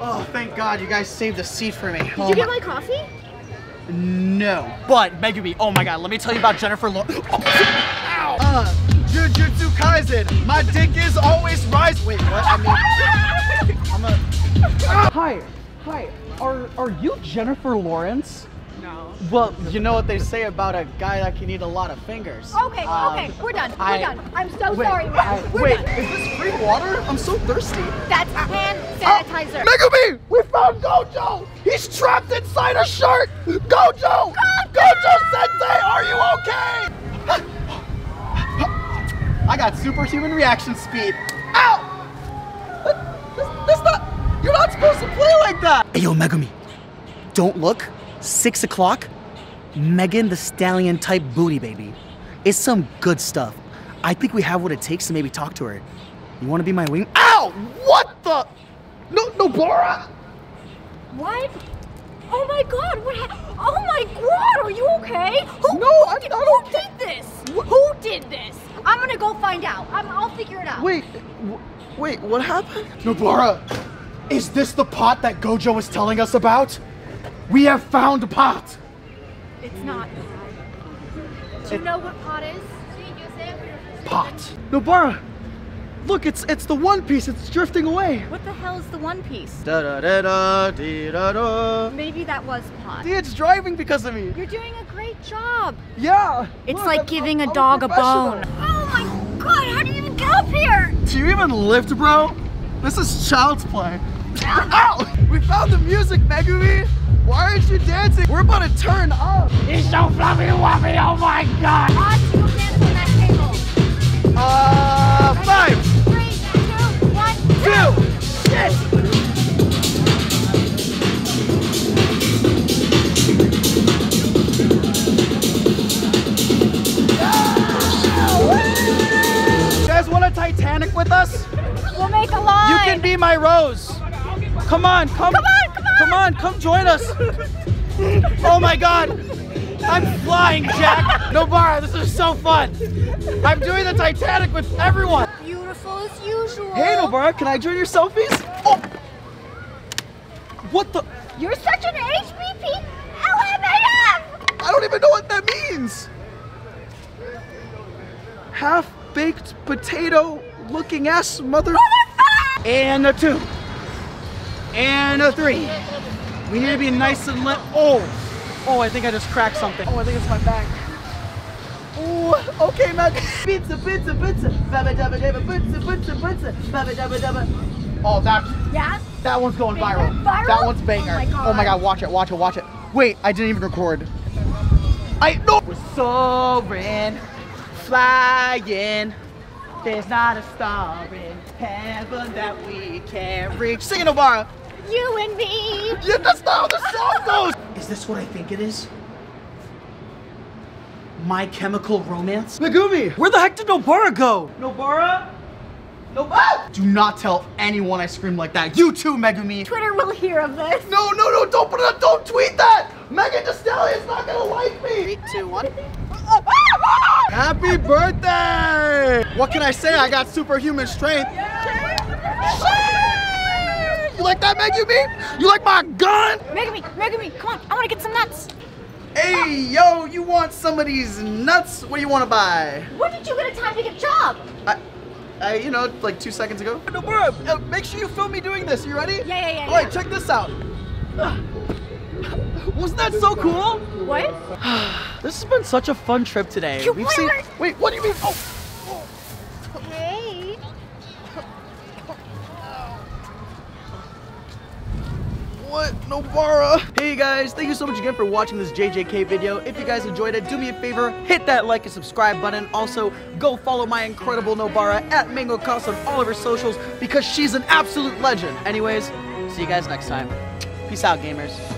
Oh, thank God you guys saved a seat for me. Did you get my coffee? No. But, Megumi, oh my God, let me tell you about Jennifer Lawrence. Ow! Uh, Jujutsu Kaisen, my dick is always rise. Wait, what? I mean, I'm a. Hi, hi. Are are you Jennifer Lawrence? No. Well, you know what they say about a guy that can eat a lot of fingers. Okay, Um, okay, we're done. We're I- done. I'm so Wait, sorry, I- We're wait, done. is this free water? I'm so thirsty. That's hand sanitizer. Megumi, we found Gojo. He's trapped inside a shirt. Gojo, Gojo Sensei, are you okay? I got superhuman reaction speed. Ow! That's, that's not. You're not supposed to play like that. Hey, yo, Megumi, don't look. Six o'clock. Megan Thee Stallion type booty baby. It's some good stuff. I think we have what it takes to maybe talk to her. You want to be my wing? Ow! What the? No, no, Bora. What? Oh my god, what happened? Oh my god, are you okay? Who, No, who I'm did, Who did this? Who did this? I'm gonna go find out. I'm, I'll figure it out. Wait, wait, what happened? Nobara, is this the pot that Gojo was telling us about? We have found a pot. It's not. Do you know what pot is? Do you use it? Pot. Nobara, look, it's it's the One Piece. It's drifting away. What the hell is the One Piece? Da da da da dee, da da. Maybe that was pot. See, it's driving because of me. You're doing a great job. Yeah. It's look, like I'm- giving I'm- a I'm dog a professional. bone. Oh my god, how do you even get up here? Do you even lift, bro? This is child's play. Ow! We found the music, Megumi. Why aren't you dancing? We're about to turn up. He's so fluffy wuffy, oh my god! Odds you dance on that table. Uh, five, Three, two, one, two, shit. You guys want a Titanic with us? We'll make a line. You can be my Rose. Come on, come, Come on, come on. come join us. Oh my God, I'm flying, Jack. Nobara, this is so fun. I'm doing the Titanic with everyone. Beautiful as usual. Hey, Nobara, can I join your selfies? Oh, what the? You're such an HBP LMAF. I don't even know what that means. Half baked potato looking ass mother. And a two. And a three. We need to be nice and lit. Oh, oh, I think I just cracked something. Oh, I think it's my back. Oh, okay, man. Pizza, pizza, pizza. Babba dabba dabba, pizza, pizza, pizza. Babba dabba dabba. Oh, that Yeah? that one's going viral. viral? That one's oh banger. Oh my God. Oh my god, watch it, watch it, watch it. Wait, I didn't even record. I no. We're soaring, flying. There's not a star in heaven that we can't reach. Sing it, Nobara. You and me. Yeah, that's not how the song goes. Is this what I think it is? My Chemical Romance? Megumi, where the heck did Nobara go? Nobara? Nobara! Ah! Do not tell anyone I screamed like that. You too, Megumi. Twitter will hear of this. No, no, no, don't put it up, don't tweet that! Megan Thee Stallion's not gonna like me! Three, two, one. Happy birthday! What can I say? I got superhuman strength. You like that, Megumi? You like my gun? Megumi, Megumi, come on. I want to get some nuts. Hey, yo, you want some of these nuts? What do you want to buy? When did you get a time to get a job? I, I, you know, like two seconds ago. No, bro, uh, make sure you film me doing this. You ready? Yeah, yeah, yeah, All right, yeah. check this out. Wasn't that so cool? What? This has been such a fun trip today. You We've seen. Wait, what do you mean? Oh, Hey. what? Nobara. Hey guys, thank you so much again for watching this JJK video. If you guys enjoyed it, do me a favor, hit that like and subscribe button. Also, go follow my incredible Nobara at MangoeCos on all of her socials because she's an absolute legend. Anyways, see you guys next time. Peace out, gamers.